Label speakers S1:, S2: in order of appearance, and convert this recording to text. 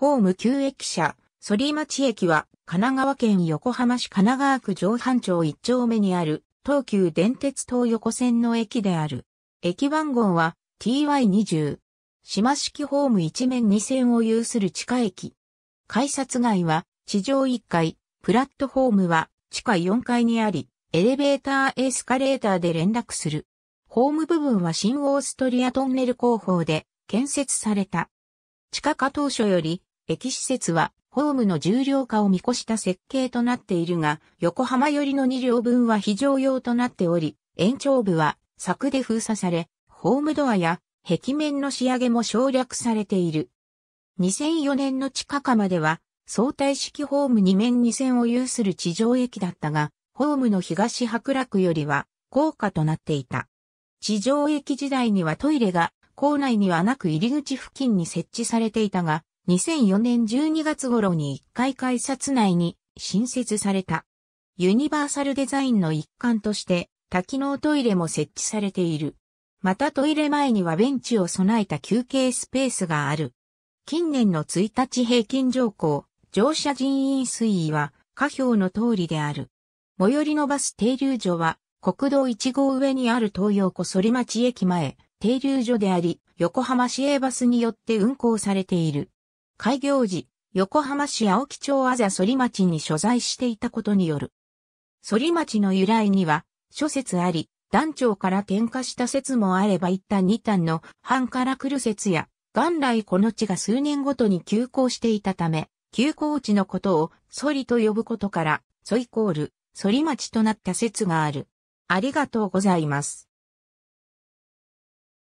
S1: ホーム旧駅舎、反町駅は、神奈川県横浜市神奈川区上半町1丁目にある、東急電鉄東横線の駅である。駅番号は TY20。島式ホーム一面2線を有する地下駅。改札街は地上1階、プラットフォームは地下4階にあり、エレベーターエスカレーターで連絡する。ホーム部分は新オーストリアトンネル工法で建設された。地下化当初より、駅施設はホームの重量化を見越した設計となっているが、横浜寄りの2両分は非常用となっており、延長部は柵で封鎖され、ホームドアや壁面の仕上げも省略されている。2004年の地下化までは、相対式ホーム2面2線を有する地上駅だったが、ホームの東白楽よりは高架となっていた。地上駅時代にはトイレが構内にはなく入り口付近に設置されていたが、2004年12月頃に1階改札内に新設された。ユニバーサルデザインの一環として多機能トイレも設置されている。またトイレ前にはベンチを備えた休憩スペースがある。近年の1日平均乗降、乗車人員推移は下表の通りである。最寄りのバス停留所は国道1号上にある東洋湖反町駅前、停留所であり、横浜市営バスによって運行されている。開業時、横浜市青木町あざ反町に所在していたことによる。反町の由来には、諸説あり、団長から転化した説もあれば一旦二旦の半から来る説や、元来この地が数年ごとに休校していたため、休校地のことを反りと呼ぶことから、ソイコール、反町となった説がある。ありがとうございます。